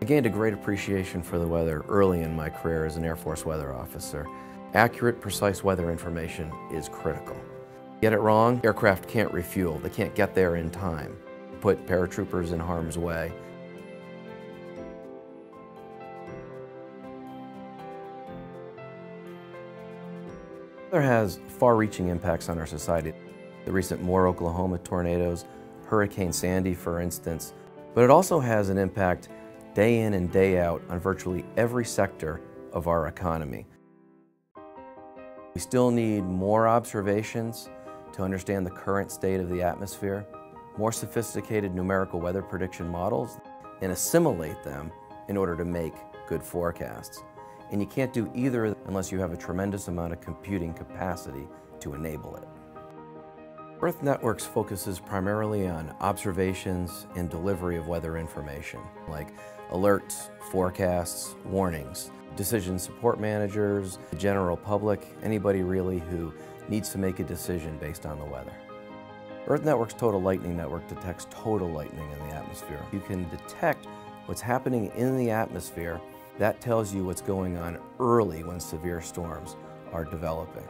I gained a great appreciation for the weather early in my career as an Air Force weather officer. Accurate, precise weather information is critical. Get it wrong, aircraft can't refuel. They can't get there in time. Put paratroopers in harm's way. Weather has far-reaching impacts on our society. The recent Moore, Oklahoma tornadoes, Hurricane Sandy, for instance, but it also has an impact day in and day out on virtually every sector of our economy. We still need more observations to understand the current state of the atmosphere, more sophisticated numerical weather prediction models, and assimilate them in order to make good forecasts. And you can't do either unless you have a tremendous amount of computing capacity to enable it. Earth Networks focuses primarily on observations and delivery of weather information, like alerts, forecasts, warnings. Decision support managers, the general public, anybody really who needs to make a decision based on the weather. Earth Network's Total Lightning Network detects total lightning in the atmosphere. You can detect what's happening in the atmosphere. That tells you what's going on early when severe storms are developing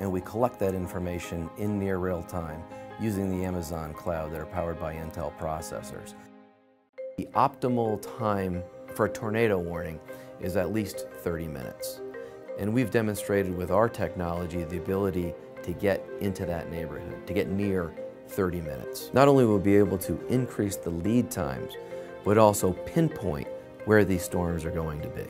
and we collect that information in near real time using the Amazon cloud that are powered by Intel processors. The optimal time for a tornado warning is at least 30 minutes. And we've demonstrated with our technology the ability to get into that neighborhood, to get near 30 minutes. Not only will we be able to increase the lead times, but also pinpoint where these storms are going to be.